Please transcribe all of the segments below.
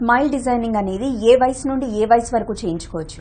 Smile designing అనేది ఏ వయసు నుండి ఏ వయసు వరకు చేయించుకోవచ్చు.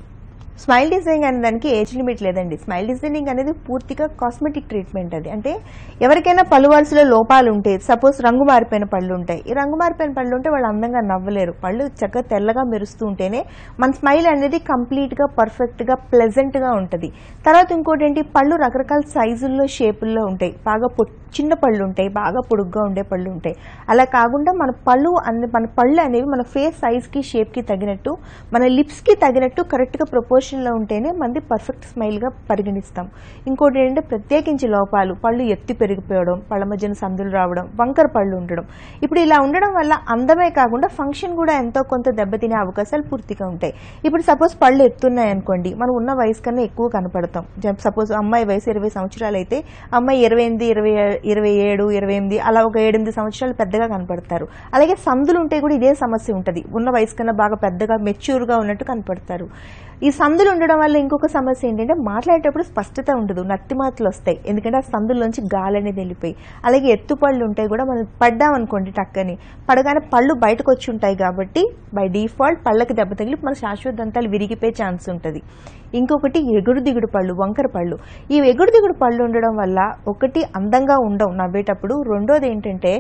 స్మైల్ డిజైనింగ్ అనే దానికి ఏజ్ లిమిట్ లేదండి. స్మైల్ డిజైనింగ్ అనేది పూర్తిగా కాస్మెటిక్ ట్రీట్మెంట్ అది. అంటే ఎవరికైనా పళ్ళు వలసలో లోపాలు ఉంటే సపోజ్ రంగు మారిపోయిన పళ్ళు ఉంటాయి. ఈ రంగు మారిపోయిన పళ్ళు ఉంటే వాళ్ళు అందంగా నవ్వలేరు. పళ్ళు చక్కగా తెల్లగా మెరుస్తూ ఉంటేనే మన స్మైల్ అనేది కంప్లీట్గా పర్ఫెక్ట్గా ప్లెజెంట్గా ఉంటుంది. తర్వాత ఇంకోటి ఏంటి పళ్ళు రకరకాల సైజుల్లో షేపుల్లో ఉంటాయి. బాగా పొ- చిన్న పళ్ళు ఉంటాయి. బాగా పొడుగ్గా ఉండే పళ్ళు ఉంటాయి. అలా కాకుండా మన పళ్ళు అన్ని మన పళ్ళు అనేవి మన ఫేస్ సైజ్కి షేప్కి తగినట్టు మన లిప్స్కి తగినట్టు కరెక్ట్గా ప్రపోజ్ ప్రపోర్షన్లో ఉంటేనే మంది పర్ఫెక్ట్ స్మైల్గా పరిగణిస్తాం. ఇంకోటి ఏంటంటే ప్రత్యేకించి లోపాలు. పళ్ళు ఎత్తి పెరిగిపోవడం పళ్ళ మధ్యన సందులు రావడం వంకర పళ్ళు ఉండడం. ఇప్పుడు ఇలా ఉండడం వల్ల అందమే కాకుండా ఫంక్షన్ కూడా ఎంతో కొంత దెబ్బతినే అవకాశాలు పూర్తిగా ఉంటాయి. ఇప్పుడు సపోజ్ పళ్ళు ఎత్తున్నాయి అనుకోండి. మనం ఉన్న వయసు కన్నా ఎక్కువ కనపడతాం. సపోజ్ అమ్మాయి వయసు ఇరవై సంవత్సరాలు అయితే అమ్మాయి ఇరవై ఎనిమిది ఇరవై ఇరవై ఏడు ఇరవై ఎనిమిది అలా ఒక ఏడెనిమిది సంవత్సరాలు పెద్దగా కనపడతారు. అలాగే సందులు ఉంటే కూడా ఇదే సమస్య ఉంటుంది. ఉన్న వయసు కన్నా బాగా పెద్దగా మెచ్యూర్గా ఉన్నట్టు కనపడతారు. ఈ సందులు ఉండడం వల్ల ఇంకొక సమస్య ఏంటంటే మాట్లాడేటప్పుడు స్పష్టత ఉండదు నత్తి మాటలు వస్తాయి. ఎందుకంటే ఆ సందుల్లోంచి గాలి అనేది వెళ్ళిపోయి అలాగే ఎత్తుపళ్ళు ఉంటాయి కూడా మనం పడ్డామనుకోండి టక్కని. పడగానే పళ్ళు బయటకు వచ్చి ఉంటాయి కాబట్టి బై డిఫాల్ట్ పళ్ళకి దెబ్బ తగిలి మన శాశ్వత దంతాలు విరిగిపోయే ఛాన్స్ ఉంటుంది. ఇంకొకటి ఎగుడు దిగుడు పళ్ళు వంకర పళ్ళు. ఈ ఎగుడు దిగుడు పళ్ళు ఉండడం వల్ల ఒకటి అందంగా ఉండవు నవ్వేటప్పుడు. రెండోది ఏంటంటే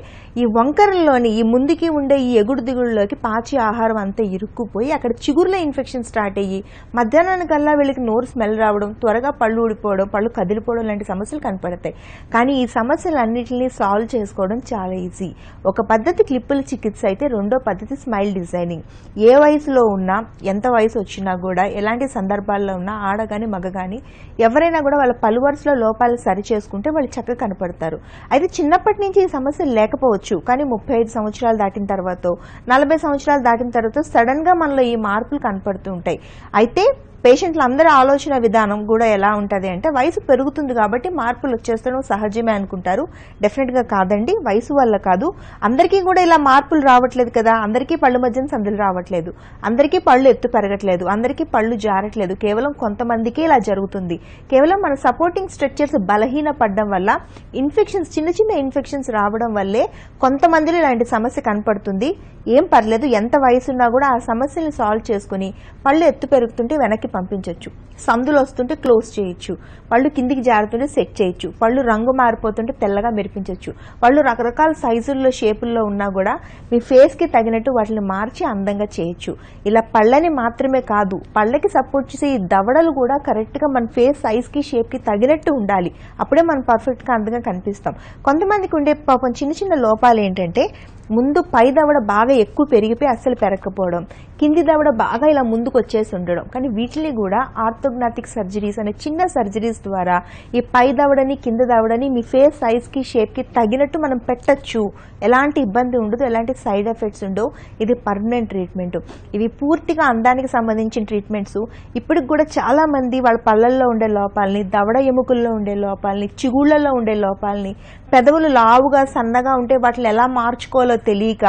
ఈ వంకరల్లోని ఈ ముందుకి ఉండే ఈ ఎగుడు దిగుడులోకి పాచి ఆహారం అంతా ఇరుక్కుపోయి అక్కడ చిగురులో ఇన్ఫెక్షన్ స్టార్ట్ అయ్యి మధ్యాహ్నానికల్లా వీళ్ళకి నోరు స్మెల్ రావడం త్వరగా పళ్ళు ఊడిపోవడం పళ్ళు కదిలిపోవడం లాంటి సమస్యలు కనపడతాయి. కానీ ఈ సమస్యలన్నింటినీ సాల్వ్ చేసుకోవడం చాలా ఈజీ ఒక పద్ధతి క్లిప్పుల చికిత్స అయితే రెండో పద్ధతి స్మైల్ డిజైనింగ్ ఏ వయసులో ఉన్నా ఎంత వయసు వచ్చినా కూడా ఎలాంటి సందర్భాల్లో ఉన్నా ఆడ కానీ మగ కానీ ఎవరైనా కూడా వాళ్ళ పలు వరుసలో లోపాలు సరి చేసుకుంటే వాళ్ళు చక్కగా కనపడతారు. అయితే చిన్నప్పటి నుంచి ఈ సమస్య లేకపోవచ్చు. కానీ ముప్పై ఐదు సంవత్సరాలు దాటిన తర్వాత నలభై సంవత్సరాలు దాటిన తర్వాత సడన్గా మనలో ఈ మార్పులు కనపడుతూ ఉంటాయి. అయితే Peki. పేషెంట్ల అందరి ఆలోచన విధానం కూడా ఎలా ఉంటుంది అంటే వయసు పెరుగుతుంది కాబట్టి మార్పులు వచ్చేస్తడం సహజమే అనుకుంటారు. డెఫినెట్గా కాదండి. వయసు వల్ల కాదు. అందరికీ కూడా ఇలా మార్పులు రావట్లేదు కదా. అందరికీ పళ్ళు మధ్యన సందులు రావట్లేదు. అందరికీ పళ్ళు ఎత్తు పెరగట్లేదు. అందరికీ పళ్ళు జారట్లేదు. కేవలం కొంతమందికి ఇలా జరుగుతుంది. కేవలం మన సపోర్టింగ్ స్ట్రక్చర్స్ బలహీన పడడం వల్ల ఇన్ఫెక్షన్స్ చిన్న చిన్న ఇన్ఫెక్షన్స్ రావడం వల్లే కొంతమందిలో ఇలాంటి సమస్య కనపడుతుంది. ఏం పర్లేదు. ఎంత వయసున్నా కూడా ఆ సమస్యని సాల్వ్ చేసుకుని పళ్ళు ఎత్తు పెరుగుతుంటే వెనక్కి పంపించవచ్చు సందులు వస్తుంటే క్లోజ్ చేయొచ్చు. పళ్ళు కిందికి జారుతుంటే సెట్ చేయొచ్చు. పళ్ళు రంగు మారిపోతుంటే తెల్లగా మెరిపించవచ్చు పళ్ళు రకరకాల సైజుల్లో షేపుల్లో ఉన్నా కూడా మీ ఫేస్కి తగినట్టు వాటిని మార్చి అందంగా చేయొచ్చు. ఇలా పళ్ళని మాత్రమే కాదు పళ్ళకి సపోర్ట్ చేసే ఈ దవడలు కూడా కరెక్ట్గా మన ఫేస్ సైజ్కి షేప్కి తగినట్టు ఉండాలి. అప్పుడే మనం పర్ఫెక్ట్గా అందంగా కనిపిస్తాం. కొంతమందికి ఉండే పాపం చిన్న చిన్న లోపాలు ఏంటంటే ముందు పై దవడ బాగా ఎక్కువ పెరిగిపోయి అస్సలు పెరగకపోవడం. కింది దవడ బాగా ఇలా ముందుకు వచ్చేసి ఉండడం. కానీ వీటిని కూడా ఆర్థోగ్నాటిక్ సర్జరీస్ అనే చిన్న సర్జరీస్ ద్వారా ఈ పై దవడని కింద దవడని మీ ఫేస్ సైజ్కి షేప్కి తగినట్టు మనం పెట్టచ్చు. ఎలాంటి ఇబ్బంది ఉండదు. ఎలాంటి సైడ్ ఎఫెక్ట్స్ ఉండవు. ఇది పర్మనెంట్ ట్రీట్మెంట్. ఇవి పూర్తిగా అందానికి సంబంధించిన ట్రీట్మెంట్స్. ఇప్పటికి కూడా చాలామంది వాళ్ళ పళ్ళల్లో ఉండే లోపాలని దవడ ఎముకల్లో ఉండే లోపాలని చిగుళ్ళలో ఉండే లోపాలని పెదవులు లావుగా సన్నగా ఉంటే వాటిని ఎలా మార్చుకోవాలో తెలియక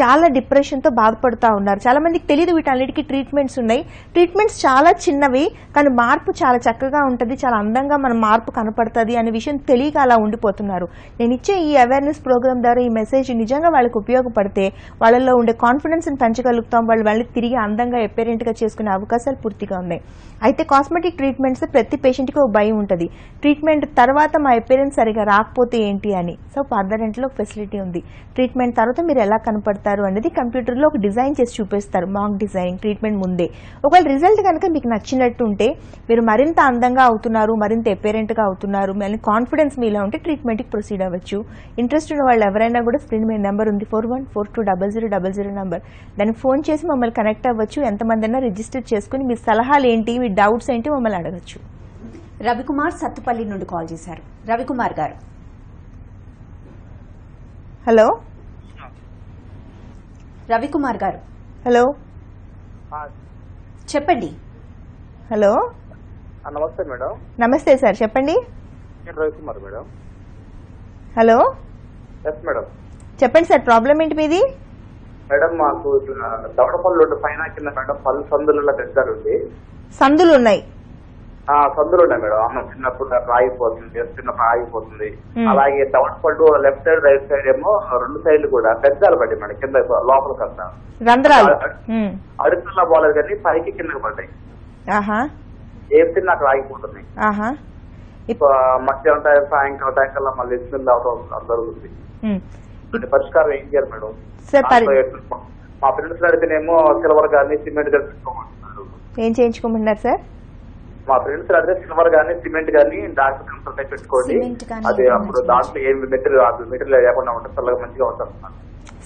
చాలా డిప్రెషన్తో బాధపడుతూ ఉన్నారు. చాలా మందికి తెలియదు వీటన్నిటికీ ట్రీట్మెంట్స్ ఉన్నాయి. ట్రీట్మెంట్స్ చాలా చిన్నవి కానీ మార్పు చాలా చక్కగా ఉంటుంది చాలా అందంగా మన మార్పు కనపడుతుంది అనే విషయం తెలియక అలా ఉండిపోతున్నారు. నేను ఇచ్చే ఈ అవేర్నెస్ ప్రోగ్రామ్ ద్వారా ఈ మెసేజ్ నిజంగా వాళ్ళకి ఉపయోగపడితే వాళ్ళలో ఉండే కాన్ఫిడెన్స్ని పెంచగలుగుతాం వాళ్ళు వాళ్ళని తిరిగి అందంగా ఎపేరెంట్గా చేసుకునే అవకాశాలు పూర్తిగా ఉన్నాయి. అయితే కాస్మెటిక్ ట్రీట్మెంట్స్ ప్రతి పేషెంట్కి ఒక భయం ఉంటుంది. ట్రీట్మెంట్ తర్వాత మా అపేరెన్స్ సరిగా రాకపోతే ఏంటి? అని సో ఫర్దర్ ఎంట్లో ఫెసిలిటీ ఉంది. ట్రీట్మెంట్ తర్వాత మీరు ఎలా కనపడతారు అనేది కంప్యూటర్లో ఒక డిజైన్ చేసి చూపిస్తారు. మాక్ డిజైనింగ్ ట్రీట్మెంట్ ముందే. ఒకవేళ రిజల్ట్ కనుక మీకు నచ్చినట్టు ఉంటే మీరు మరింత అందంగా అవుతున్నారు మరింత ఎపేరెంట్గా అవుతున్నారు మళ్ళీ కాన్ఫిడెన్స్ మీలో ఉంటే ట్రీట్మెంట్కి ప్రొసీడ్ అవ్వచ్చు. ఇంట్రెస్ట్ ఉన్న వాళ్ళు ఎవరైనా కూడా స్క్రీన్ మీద నెంబర్ ఉంది. Four one four two double zero double zero number దానికి ఫోన్ చేసి మమ్మల్ని కనెక్ట్ అవ్వచ్చు. ఎంతమంది అయినా రిజిస్టర్ చేసుకుని మీ సలహాలు ఏంటి మీ డౌట్స్ ఏంటి మమ్మల్ని అడగచ్చు. రవికుమార్ సత్తుపల్లి నుండి కాల్ చేశారు. రవికుమార్ గారు. హలో? రవికుమార్ గారు. హలో? చెప్పండి. హలో? నమస్తే మేడం. నమస్తే సార్ చెప్పండి. నేను Ravikumar madam. Hello? Yes madam. చెప్పండి సార్ ప్రాబ్లం ఏంటి మీది? మేడం మాకు ఇట్లా దవడ పళ్ళు ఉండే పైన కింద మేడం పళ్ళు సందులలో దగ్గర ఉంది. సందులు ఉన్నాయి. సందులు ఉన్నాయి మేడం. అన్నం చిన్నప్పుడు ఆగిపోతుంది చిన్నప్పుడు ఆగిపోతుంది. అలాగే డౌన్ పళ్ళు లెఫ్ట్ సైడ్ రైట్ సైడ్ ఏమో రెండు సైడ్లు కూడా పెద్దాలు పడ్డాయి మేడం కింద రంధ్రాలు. ఉమ్. అడుగుతున్నా పోలేదు కానీ పైకి కిందకి పడ్డాయి. ఆహా. ఏం తిన్నా అక్కడ ఆగిపోతున్నాయి. మధ్యాహ్నం టైం సాయంకాలం టైం కల్లా మళ్ళీ ఇచ్చింది అవడం జరుగుతుంది. పరిష్కారం ఏం చేయాలి మేడం. మా ఫ్రెండ్స్ అడిగితేనేమో సిల్వర్ గానీ సిమెంట్ గానీ పెట్టుకోమంటున్నారు ఏం చేయించుకోమంటున్నారు సార్? మా ఫ్రెండ్స్ అడిగితే సిల్వర్ గానీ సిమెంట్ గానీ డాక్టర్ కన్సల్ట్ అయి పెట్టుకోండి. అది అప్పుడు దాంట్లో ఏమి మెటీరియల్ మెటీరియల్ లేకుండా ఉంటుంది చల్లగా మంచిగా ఉంటుంది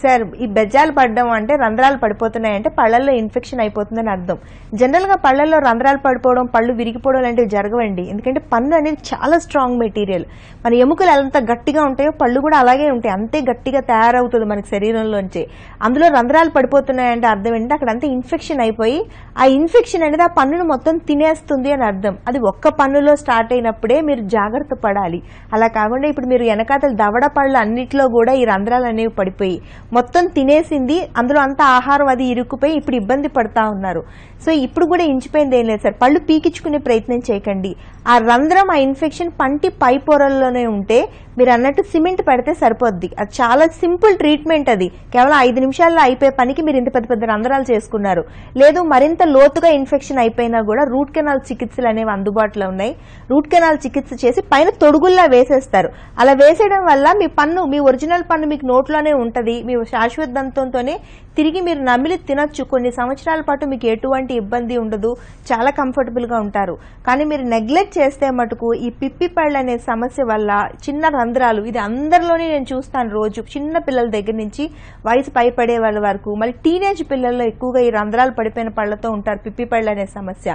సార్ ఈ బెజ్జాలు పడడం అంటే రంధ్రాలు పడిపోతున్నాయి అంటే పళ్ళల్లో ఇన్ఫెక్షన్ అయిపోతుందని అర్థం. జనరల్గా పళ్ళల్లో రంధ్రాలు పడిపోవడం పళ్ళు విరిగిపోవడం లాంటివి జరగవండి. ఎందుకంటే పన్ను అనేది చాలా స్ట్రాంగ్ మెటీరియల్. మన ఎముకలు ఎంత గట్టిగా ఉంటాయో పళ్ళు కూడా అలాగే ఉంటాయి. అంతే గట్టిగా తయారవుతుంది మనకి శరీరంలోంచి. అందులో రంధ్రాలు పడిపోతున్నాయంటే అర్థం ఏంటంటే అక్కడ అంతా ఇన్ఫెక్షన్ అయిపోయి ఆ ఇన్ఫెక్షన్ అనేది ఆ పన్నును మొత్తం తినేస్తుంది అని అర్థం. అది ఒక్క పన్నులో స్టార్ట్ అయినప్పుడే మీరు జాగ్రత్త పడాలి. అలా కాకుండా ఇప్పుడు మీరు వెనకాతల దవడ పళ్ళు అన్నిటిలో కూడా ఈ రంధ్రాలు అనేవి పడిపోయి మొత్తం తినేసింది అందులో అంత ఆహారం అది ఇరుక్కుపోయి ఇప్పుడు ఇబ్బంది పడతా ఉన్నారు. సో ఇప్పుడు కూడా ఇంచిపోయింది ఏం లేదు సార్. పళ్ళు పీకించుకునే ప్రయత్నం చేయకండి. ఆ రంధ్రం ఆ ఇన్ఫెక్షన్ పంటి పై పొరల్లోనే ఉంటే మీరు అన్నట్టు సిమెంట్ పెడితే సరిపోద్ది. అది చాలా సింపుల్ ట్రీట్మెంట్ అది. కేవలం ఐదు నిమిషాల్లో అయిపోయే పనికి మీరు ఇంత పెద్ద పెద్ద రంధ్రాలు చేసుకున్నారు. లేదు మరింత లోతుగా ఇన్ఫెక్షన్ అయిపోయినా కూడా రూట్ కెనాల్ చికిత్సలు అనేవి అందుబాటులో ఉన్నాయి. రూట్ కెనాల్ చికిత్స చేసి పైన తొడుగుల్లా వేసేస్తారు. అలా వేసేయడం వల్ల మీ పన్ను మీ ఒరిజినల్ పన్ను మీకు నోట్లోనే ఉంటుంది. మీ శాశ్వత దంతంతోనే తిరిగి మీరు నమిలి తినొచ్చు. కొన్ని సంవత్సరాల పాటు మీకు ఎటువంటి ఇబ్బంది ఉండదు. చాలా కంఫర్టబుల్గా ఉంటారు. కానీ మీరు నెగ్లెక్ట్ చేస్తే మటుకు ఈ పిప్పి పళ్ళు అనే సమస్య వల్ల చిన్న రంధ్రాలు ఇది అందరిలోనే నేను చూస్తాను రోజు చిన్న పిల్లల దగ్గర నుంచి వయసు పైపడే వాళ్ళ వరకు. మళ్ళీ టీనేజ్ పిల్లల్లో ఎక్కువగా ఈ రంధ్రాలు పడిపోయిన పళ్ళతో ఉంటారు పిప్పి పళ్ళు అనే సమస్య.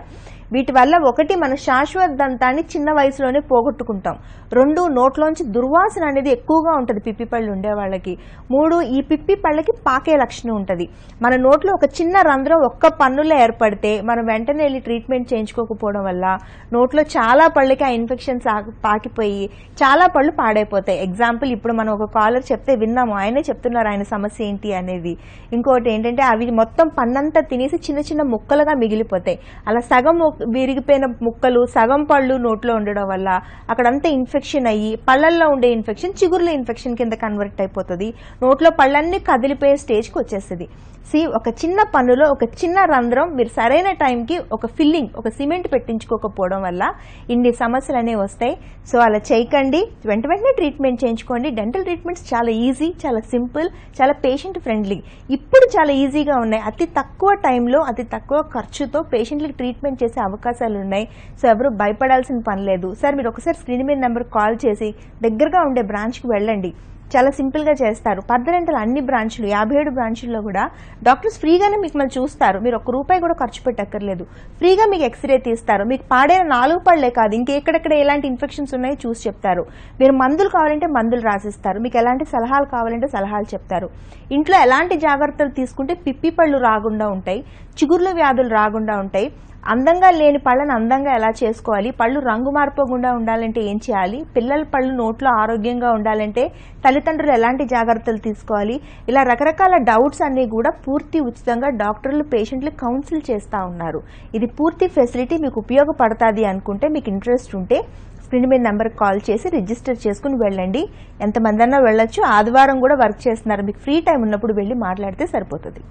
వీటి వల్ల ఒకటి మన శాశ్వత దంతాన్ని చిన్న వయసులోనే పోగొట్టుకుంటాం. రెండు నోట్లోంచి దుర్వాసన అనేది ఎక్కువగా ఉంటుంది పిప్పి పళ్ళు ఉండే వాళ్ళకి. మూడు ఈ పిప్పి పళ్ళకి పాకే లక్షణం ఉంటుంది. మన నోట్లో ఒక చిన్న రంధ్రం ఒక్క పన్నులో ఏర్పడితే మనం వెంటనే వెళ్ళి ట్రీట్మెంట్ చేయించుకోకపోవడం వల్ల నోట్లో చాలా పళ్ళకి ఆ ఇన్ఫెక్షన్స్ పాకిపోయి చాలా పళ్ళు పాడైపోతాయి. ఎగ్జాంపుల్ ఇప్పుడు మనం ఒక కాలర్ చెప్తే విన్నాము. ఆయనే చెప్తున్నారు ఆయన సమస్య ఏంటి అనేది. ఇంకోటి ఏంటంటే అవి మొత్తం పన్నంతా తినేసి చిన్న చిన్న ముక్కలుగా మిగిలిపోతాయి. అలా సగం విరిగిపోయిన ముక్కలు సగం పళ్ళు నోట్లో ఉండడం వల్ల అక్కడంతా ఇన్ఫెక్షన్ అయ్యి పళ్ళల్లో ఉండే ఇన్ఫెక్షన్ చిగుర్ల ఇన్ఫెక్షన్ కింద కన్వర్ట్ అయిపోతుంది. నోట్లో పళ్ళన్నీ కదిలిపోయే స్టేజ్కి వచ్చేస్తుంది. ti. సి ఒక చిన్న పన్నులో ఒక చిన్న రంధ్రం మీరు సరైన టైంకి ఒక ఫిల్లింగ్ ఒక సిమెంట్ పెట్టించుకోకపోవడం వల్ల ఇన్ని సమస్యలు అనేవి వస్తాయి. సో అలా చేయకండి. వెంట వెంటనే ట్రీట్మెంట్ చేయించుకోండి. డెంటల్ ట్రీట్మెంట్స్ చాలా ఈజీ చాలా సింపుల్ చాలా పేషెంట్ ఫ్రెండ్లీ. ఇప్పుడు చాలా ఈజీగా ఉన్నాయి. అతి తక్కువ టైంలో అతి తక్కువ ఖర్చుతో పేషెంట్లకు ట్రీట్మెంట్ చేసే అవకాశాలు ఉన్నాయి. సో ఎవరు భయపడాల్సిన పని లేదు. సార్ మీరు ఒకసారి స్క్రీన్ మీద నెంబర్ కాల్ చేసి దగ్గరగా ఉండే బ్రాంచ్కి వెళ్ళండి. చాలా సింపుల్గా చేస్తారు. పద్దెంటల అన్ని బ్రాంచ్లు యాభై ఏడు బ్రాంచ్ల్లో కూడా డాక్టర్స్ ఫ్రీగానే మీకు మళ్ళీ చూస్తారు. మీరు ఒక రూపాయి కూడా ఖర్చు పెట్టక్కర్లేదు. ఫ్రీగా మీకు ఎక్స్రే తీస్తారు. మీకు పాడైన నాలుగు పళ్ళే కాదు ఇంకెక్కడెక్కడ ఎలాంటి ఇన్ఫెక్షన్స్ ఉన్నాయో చూసి చెప్తారు. మీరు మందులు కావాలంటే మందులు రాసిస్తారు. మీకు ఎలాంటి సలహాలు కావాలంటే సలహాలు చెప్తారు. ఇంట్లో ఎలాంటి జాగ్రత్తలు తీసుకుంటే పిప్పి పళ్ళు రాకుండా ఉంటాయి చిగుర్ల వ్యాధులు రాకుండా ఉంటాయి. అందంగా లేని పళ్ళను అందంగా ఎలా చేసుకోవాలి? పళ్ళు రంగు మార్పకుండా ఉండాలంటే ఏం చేయాలి? పిల్లల పళ్ళు నోట్లో ఆరోగ్యంగా ఉండాలంటే తల్లిదండ్రులు ఎలాంటి జాగ్రత్తలు తీసుకోవాలి? ఇలా రకరకాల డౌట్స్ అన్ని కూడా పూర్తి ఉచితంగా డాక్టర్లు పేషెంట్లు కౌన్సిల్ చేస్తూ ఉన్నారు. ఇది పూర్తి ఫెసిలిటీ మీకు ఉపయోగపడుతుంది అనుకుంటే మీకు ఇంట్రెస్ట్ ఉంటే స్క్రీన్ మీద నెంబర్కి కాల్ చేసి రిజిస్టర్ చేసుకుని వెళ్ళండి. ఎంతమంది అన్నా వెళ్ళొచ్చు. ఆదివారం కూడా వర్క్ చేస్తున్నారు. మీకు ఫ్రీ టైం ఉన్నప్పుడు వెళ్ళి మాట్లాడితే సరిపోతుంది.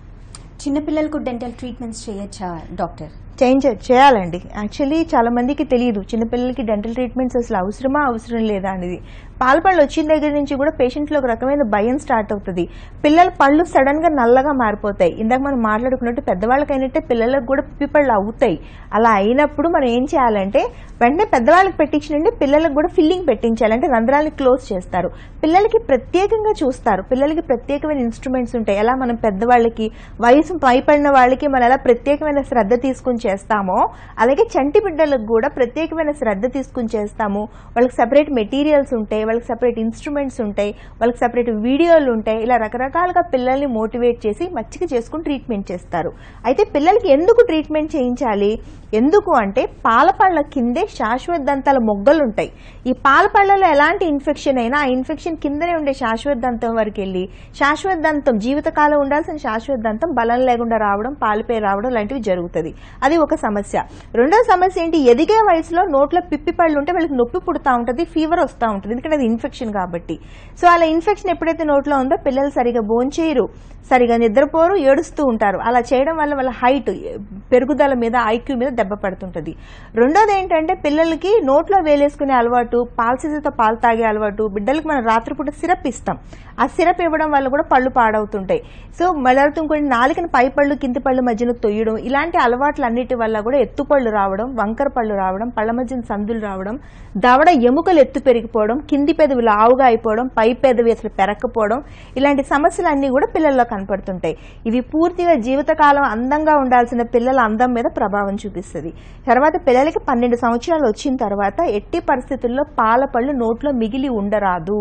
చిన్నపిల్లలకు డెంటల్ ట్రీట్మెంట్స్ చేయొచ్చా డాక్టర్? చేంజ్ చేయాలండి. యాక్చువల్లీ చాలా మందికి తెలియదు. చిన్నపిల్లలకి డెంటల్ ట్రీట్మెంట్స్ అసలు అవసరమా అవసరం లేదా అనేది. పాల పళ్ళు వచ్చిన దగ్గర నుంచి కూడా పేషెంట్లో ఒక రకమైన భయం స్టార్ట్ అవుతుంది. పిల్లల పళ్ళు సడన్గా నల్లగా మారిపోతాయి. ఇందాక మనం మాట్లాడుకున్నట్టు పెద్దవాళ్ళకైనట్టే పిల్లలకు కూడా పిప్పి పళ్ళు అవుతాయి. అలా అయినప్పుడు మనం ఏం చేయాలంటే వెంటనే పెద్దవాళ్ళకి పెట్టించినండి పిల్లలకు కూడా ఫిల్లింగ్ పెట్టించాలి. అంటే రంధ్రాలని క్లోజ్ చేస్తారు. పిల్లలకి ప్రత్యేకంగా చూస్తారు. పిల్లలకి ప్రత్యేకమైన ఇన్స్ట్రుమెంట్స్ ఉంటాయి. ఎలా మనం పెద్దవాళ్ళకి వయసు పైపడిన వాళ్ళకి మనం ఎలా ప్రత్యేకమైన శ్రద్ధ తీసుకుని చేస్తామో అలాగే చంటి బిడ్డలకు కూడా ప్రత్యేకమైన శ్రద్ధ తీసుకుని చేస్తాము. వాళ్ళకి సపరేట్ మెటీరియల్స్ ఉంటాయి వాళ్ళకి సెపరేట్ ఇన్స్ట్రుమెంట్స్ ఉంటాయి వాళ్ళకి సెపరేట్ వీడియోలు ఉంటాయి. ఇలా రకరకాలుగా పిల్లల్ని మోటివేట్ చేసి మచ్చిక చేసుకుని ట్రీట్మెంట్ చేస్తారు. అయితే పిల్లలకి ఎందుకు ట్రీట్మెంట్ చేయించాలి? ఎందుకు అంటే పాలపళ్ళ కిందే శాశ్వత దంతాల మొగ్గలు ఉంటాయి. ఈ పాలపళ్ళలో ఎలాంటి ఇన్ఫెక్షన్ అయినా ఆ ఇన్ఫెక్షన్ కిందనే ఉండే శాశ్వత దంతం వరకు వెళ్ళి శాశ్వత దంతం జీవితకాలం ఉండాల్సిన శాశ్వత దంతం బలం లేకుండా రావడం పాలిపై రావడం లాంటివి జరుగుతుంది. అది ఒక సమస్య. రెండో సమస్య ఏంటి? ఎదిగే వయసులో నోట్లో పిప్పి పళ్ళు ఉంటే వాళ్ళకి నొప్పి పుడతా ఉంటుంది ఫీవర్ వస్తూ ఉంటుంది. ఎందుకంటే అది ఇన్ఫెక్షన్ కాబట్టి. సో అలా ఇన్ఫెక్షన్ ఎప్పుడైతే నోట్లో ఉందో పిల్లలు సరిగా భోంచేయరు సరిగా నిద్రపోరు ఏడుస్తూ ఉంటారు. అలా చేయడం వల్ల వాళ్ళ హైట్ పెరుగుదల మీద ఐక్యూ మీద దెబ్బ పడుతుంటుంది. రెండోది ఏంటంటే పిల్లలకి నోట్లో వేలేసుకునే అలవాటు పాల్సీతో పాలు తాగే అలవాటు బిడ్డలకి మనం రాత్రిపూట సిరప్ ఇస్తాం. ఆ సిరప్ ఇవ్వడం వల్ల కూడా పళ్ళు పాడవుతుంటాయి. సో మళ్ళీ ఇంకొన్ని నాలుకని పై పళ్ళు కింది పళ్ళు మధ్యన తొయ్యడం ఇలాంటి అలవాట్లు అన్నిటి వల్ల కూడా ఎత్తుపళ్ళు రావడం వంకర పళ్ళు రావడం పళ్ళ మధ్యన సందులు రావడం దవడ ఎముకలు ఎత్తు పెరిగిపోవడం కింది పెదవి లావుగా అయిపోవడం పై పెదవి అసలు పెరక్కపోవడం ఇలాంటి సమస్యలు అన్నీ కూడా పిల్లల్లో కనపడుతుంటాయి. ఇవి పూర్తిగా జీవితకాలం అందంగా ఉండాల్సిన పిల్లల అందం మీద ప్రభావం చూపిస్తుంది. తర్వాత పిల్లలకి పన్నెండు సంవత్సరాలు వచ్చిన తర్వాత ఎట్టి పరిస్థితుల్లో పాలపళ్ళు నోట్లో మిగిలి ఉండరాదు.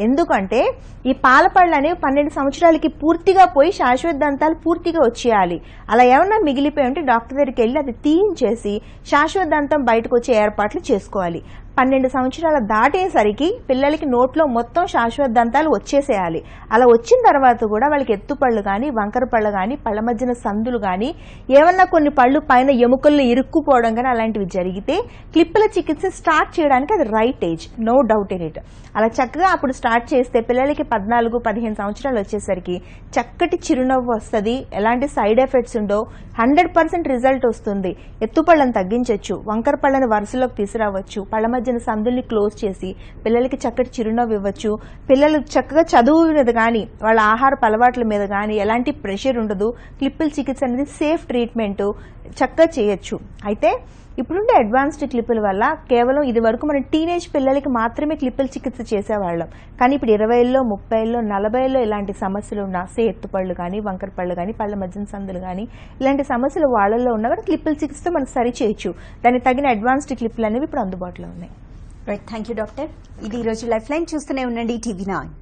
ఎందుకంటే ఈ పాలపళ్ళు అనేవి పన్నెండు సంవత్సరాలకి పూర్తిగా పోయి శాశ్వత దంతాలు పూర్తిగా వచ్చేయాలి. అలా ఏమన్నా మిగిలిపోయి ఉంటే డాక్టర్ దగ్గరికి వెళ్ళి అది తీయించేసి శాశ్వత దంతం బయటకు వచ్చే ఏర్పాట్లు చేసుకోవాలి. పన్నెండు సంవత్సరాలు దాటేసరికి పిల్లలకి నోట్లో మొత్తం శాశ్వత దంతాలు వచ్చేసేయాలి. అలా వచ్చిన తర్వాత కూడా వాళ్ళకి ఎత్తుపళ్ళు కానీ వంకర పళ్ళు కానీ పళ్ళ మధ్యన సందులు కానీ ఏమన్నా కొన్ని పళ్ళు పైన ఎముకల్లో ఇరుక్కుపోవడం కానీ అలాంటివి జరిగితే క్లిప్పుల చికిత్స స్టార్ట్ చేయడానికి అది right age. No doubt in it. అలా చక్కగా అప్పుడు స్టార్ట్ చేస్తే పిల్లలకి పద్నాలుగు పదిహేను సంవత్సరాలు వచ్చేసరికి చక్కటి చిరునవ్వు వస్తుంది. ఎలాంటి సైడ్ ఎఫెక్ట్స్ ఉండో హండ్రెడ్ పర్సెంట్ రిజల్ట్ వస్తుంది. ఎత్తుపళ్ళను తగ్గించవచ్చు వంకర పళ్ళను వరుసలోకి తీసుకురావచ్చు. పళ్ళ మధ్య మధ్యన సందుల్ని క్లోజ్ చేసి పిల్లలకి చక్కటి చిరునవ్వు ఇవ్వచ్చు. పిల్లలు చక్కగా చదువు మీద కానీ వాళ్ళ ఆహారపు అలవాట్ల మీద కానీ ఎలాంటి ప్రెషర్ ఉండదు. క్లిప్పిల్ చికిత్స అనేది సేఫ్ ట్రీట్మెంట్ చక్కగా చేయొచ్చు. అయితే ఇప్పుడుండే అడ్వాన్స్డ్ క్లిప్పుల వల్ల కేవలం ఇది వరకు మనం టీనేజ్ పిల్లలకి మాత్రమే క్లిప్పుల చికిత్స చేసేవాళ్ళం. కానీ ఇప్పుడు ఇరవైలో ముప్పైలో నలభైలో ఇలాంటి సమస్యలు ఉన్న సే ఎత్తుపళ్ళు కానీ వంకర పళ్ళు కానీ పళ్ళ మధ్యన సందులు కానీ ఇలాంటి సమస్యలు వాళ్ళల్లో ఉన్నా కూడా క్లిప్పుల చికిత్సతో మనం సరి చేయొచ్చు. దానికి తగిన అడ్వాన్స్డ్ క్లిప్పులు అనేవి ఇప్పుడు అందుబాటులో ఉన్నాయి. రైట్ థ్యాంక్ యూ డాక్టర్ ఇది ఈరోజు లైఫ్ లైన్ చూస్తూనే ఉండండి. TV nine